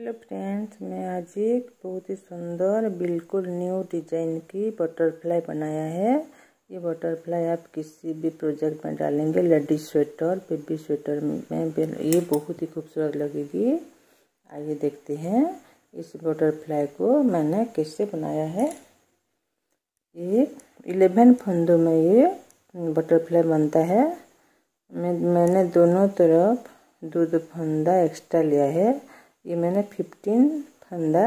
Hello friends मैं आज एक बहुत ही सुंदर, बिल्कुल न्यू डिज़ाइन की बटरफ्लाई बनाया है। ये बटरफ्लाई आप किसी भी प्रोजेक्ट में डालेंगे लेडीज़ स्वेटर बेबी स्वेटर में ये बहुत ही खूबसूरत लगेगी। आइए देखते हैं, इस बटरफ्लाई को मैंने कैसे बनाया है। ये इलेवन फंदों में ये बटरफ्लाई बनता है। मैं, मैंने दोनों तरफ़ दो दो फंदा एक्स्ट्रा लिया है। ये मैंने फिफ्टीन फंदा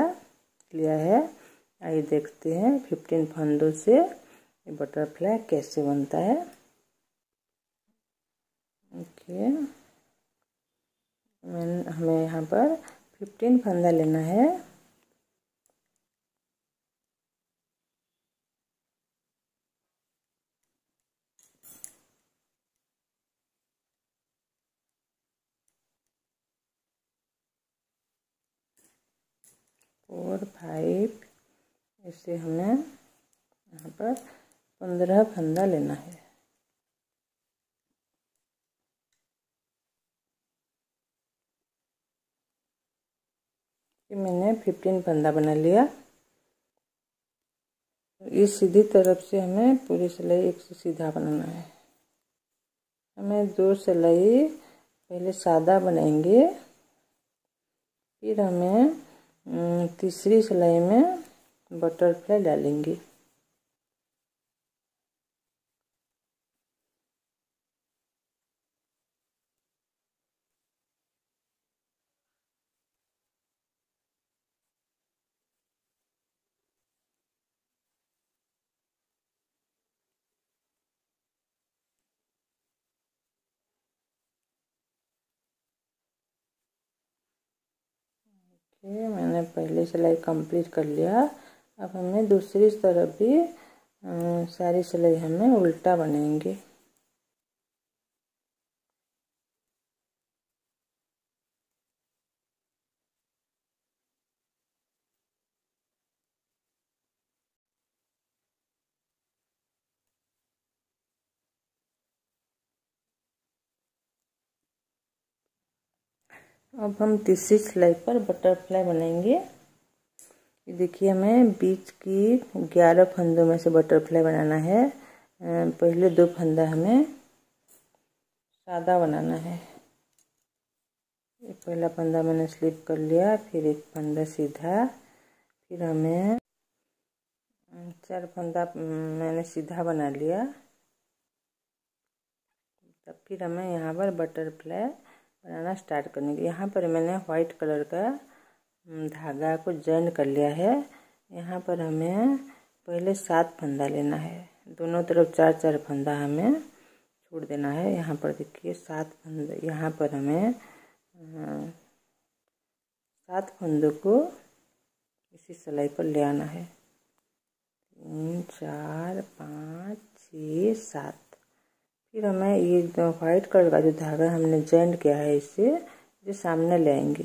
लिया है। आइए देखते हैं फिफ्टीन फंदों से ये बटरफ्लाई कैसे बनता है। ओके मैंने, हमें यहाँ पर फिफ्टीन फंदा लेना है। फोर फाइव इसे हमें यहाँ पर पंद्रह फंदा लेना है। मैंने फिफ्टीन फंदा बना लिया। इस सीधी तरफ़ से हमें पूरी सिलाई एक से सीधा बनाना है। हमें दो सिलाई पहले सादा बनाएँगे, फिर हमें तीसरी सिलाई में बटरफ्लाई डालेंगे। ये मैंने पहले सिलाई कंप्लीट कर लिया। अब हमें दूसरी तरफ़ भी सारी सिलाई हमें उल्टा बनेंगे। अब हम तीसरी सिलाई पर बटरफ्लाई बनाएँगे। ये देखिए, हमें बीच की ग्यारह फंदों में से बटरफ्लाई बनाना है। पहले दो फंदा हमें सादा बनाना है। पहला फंदा मैंने स्लिप कर लिया, फिर एक फंदा सीधा। फिर हमें चार फंदा मैंने सीधा बना लिया। तब फिर हमें यहाँ पर बटरफ्लाई बनाना स्टार्ट करने के यहाँ पर मैंने वाइट कलर का धागा को जॉइन कर लिया है। यहाँ पर हमें पहले सात फंदा लेना है। दोनों तरफ़ चार चार फंदा हमें छोड़ देना है। यहाँ पर देखिए सात फंदा, यहाँ पर हमें सात फंदों को इसी सिलाई पर ले आना है। तीन, चार, पाँच, छ, सात। फिर हमें ये वाइट कलर का जो धागा हमने जॉइंट किया है इसे, जो सामने ले आएँगे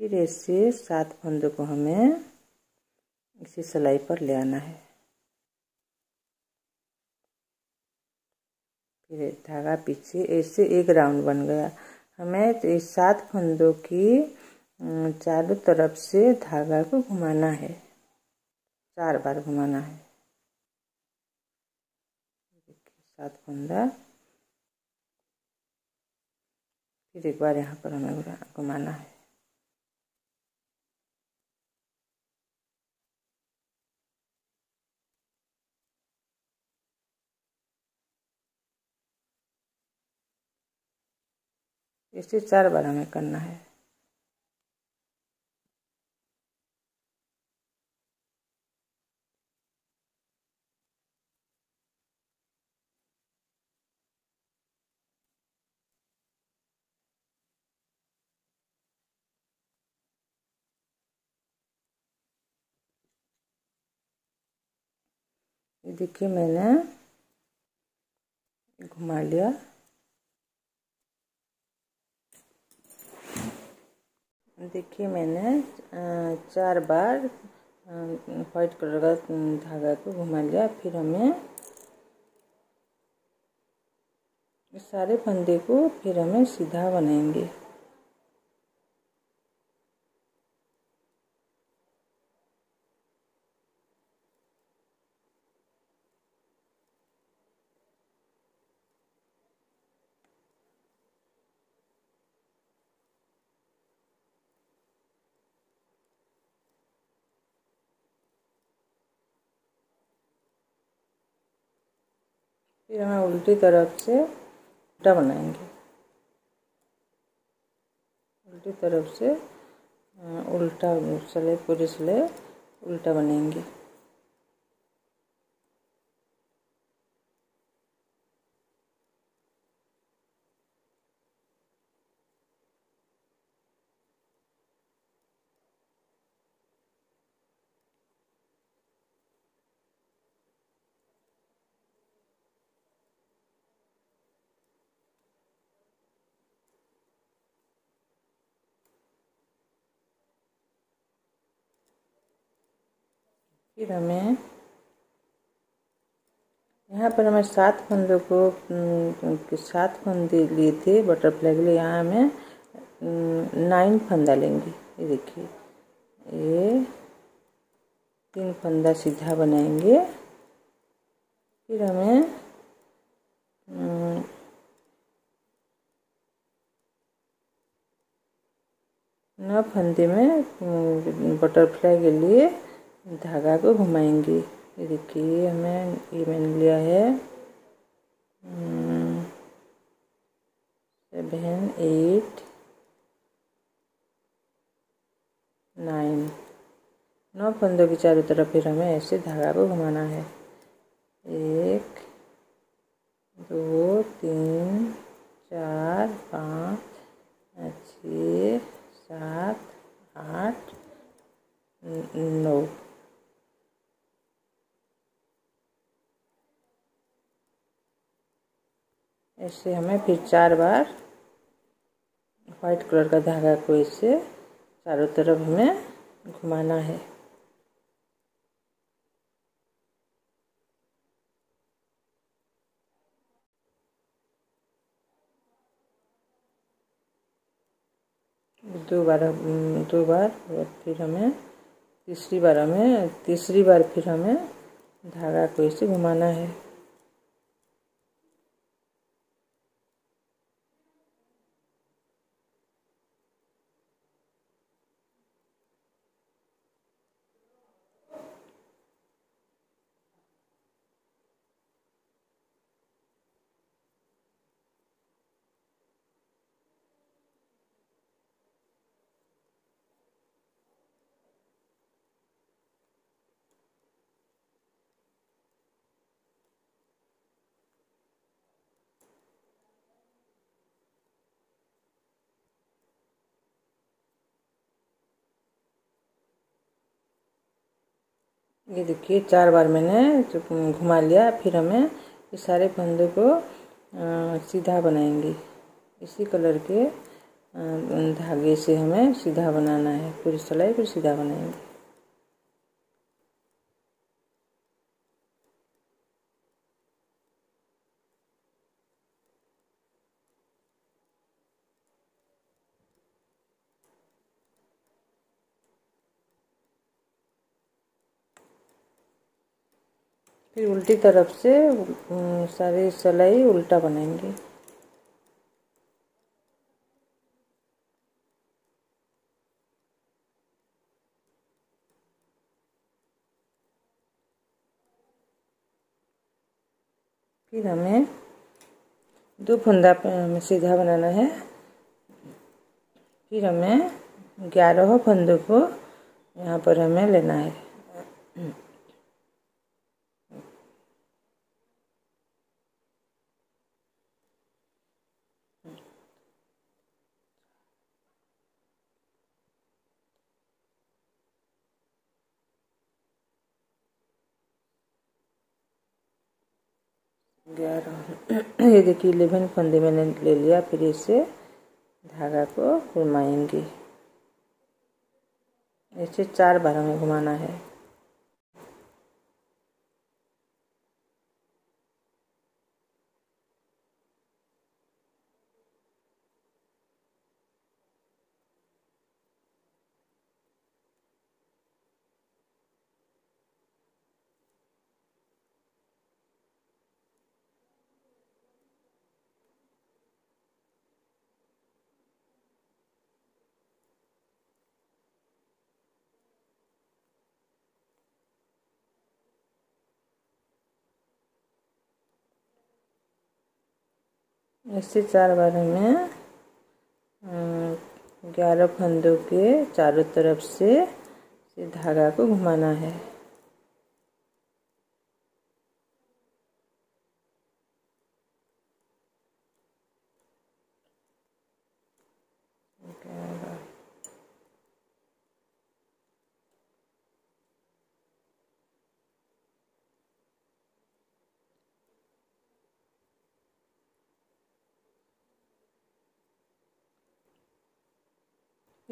फिर इससे सात फंदों को हमें इसी सिलाई पर ले आना है। फिर धागा पीछे ऐसे एक राउंड बन गया। हमें तो इस सात फंदों की चारों तरफ़ से धागा को घुमाना है। चार बार घुमाना है। सात फंदा फिर एक बार यहाँ पर हमें घुमाना है। इसे चार बार हमें करना है। ये देखिए मैंने घुमा लिया। देखिए मैंने चार बार वाइट कलर का धागा को घुमा लिया। फिर हमें सारे फंदे को फिर हमें सीधा बनाएँगे। फिर हमें उल्टी तरफ़ से उल्टा बनाएँगे। उल्टी तरफ़ से उल्टा सले पूरी सले उल्टा बनेंगे। फिर हमें। यहाँ पर हमें सात फंदों को सात फंदे लिए थे बटरफ्लाई के लिए। यहाँ हमें नाइन फंदा लेंगे। ये देखिए। ये तीन फंदा सीधा बनाएँगे। फिर हमें नौ फंदे में बटरफ्लाई के लिए धागा को घुमाएँगे। ये देखिए, हमें ये मैंने लिया है। Seven, eight, nine. नौ फंदों की चारों तरफ़ फिर हमें ऐसे धागा को घुमाना है। एक, दो, तीन, चार, पाँच, छ, सात, आठ नौ। ऐसे हमें फिर चार बार वाइट कलर का धागा को इससे चारों तरफ़ हमें घुमाना है। दो बार दो बार फिर हमें तीसरी बार हमें, तीसरी बार फिर हमें धागा को इसे घुमाना है। ये देखिए, चार बार मैंने घुमा लिया, फिर हमें ये सारे फंदों को सीधा बनाएँगे। इसी कलर के धागे से हमें सीधा बनाना है। फिर सिलाई फिर सीधा बनाएँगे। फिर उल्टी तरफ़ से सारी सिलाई उल्टा बनाएँगे फिर हमें दो फंदा हमें सीधा बनाना है। फिर हमें ग्यारह फंदों को यहाँ पर हमें लेना है। ग्यारह। ये देखिए, इलेवन फंदे मैंने ले लिया, फिर इसे धागा को घुमाएँगे। ऐसे चार बार हमें घुमाना है। इससे चार बार हमें ग्यारह फंदों के चारों तरफ़ से धागा को घुमाना है।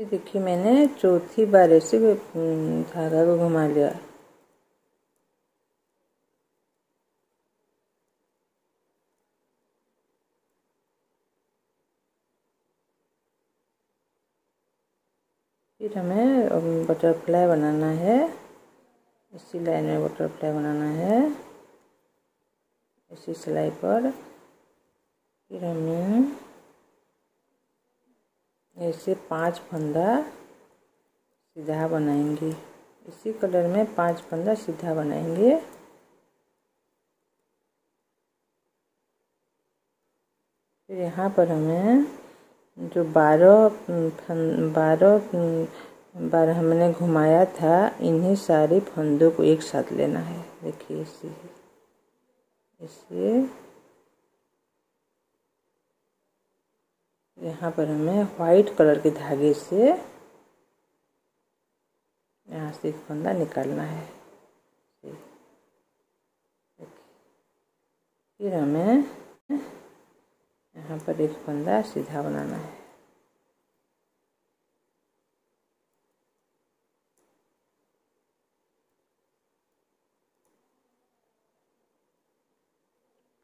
ये देखिए मैंने चौथी बार ऐसे धागा को घुमा लिया फिर हमें बटरफ्लाई बनाना है। इसी लाइन में बटरफ्लाई बनाना है। इसी सिलाई पर। फिर हमें ऐसे पाँच फंदा सीधा बनाएँगे। इसी कलर में पाँच फंदा सीधा बनाएँगे। फिर यहाँ पर हमें जो बारह बारह बार हमने घुमाया था, इन्हीं सारे फंदों को एक साथ लेना है। देखिए इसी इसे यहाँ पर हमें वाइट कलर के धागे से यहाँ से फंदा निकालना है। फिर हमें यहाँ पर एक फंदा सीधा बनाना है।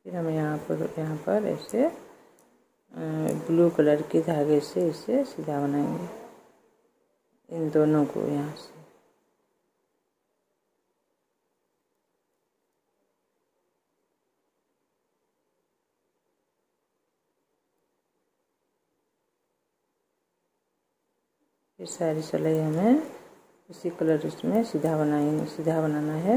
फिर हमें यहाँ पर यहाँ पर ऐसे ब्लू कलर के धागे से इसे सीधा बनाएँगे। इन दोनों को यहाँ से। ये सारी सिलाई हमें इसी कलर इसमें सीधा बनाएँगे, सीधा बनाना है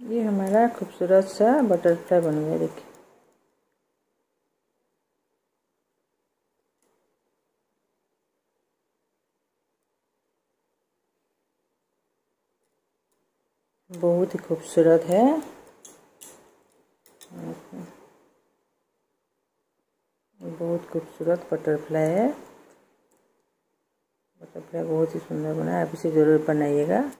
ये हमारा खूबसूरत सा बटरफ्लाई बन गया, देखिए। बहुत ही खूबसूरत है। बहुत खूबसूरत बटरफ्लाई है। बटरफ्लाई बहुत ही सुंदर बना है, आप इसे ज़रूर बनाइएगा।